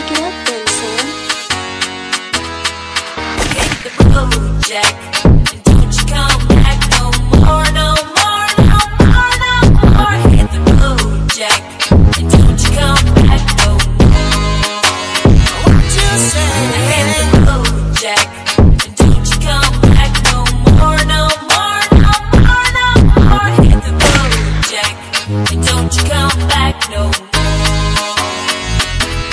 Make it up then, Sam. Take the boom, Jack.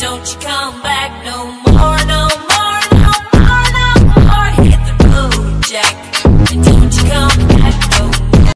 don't you come back no more.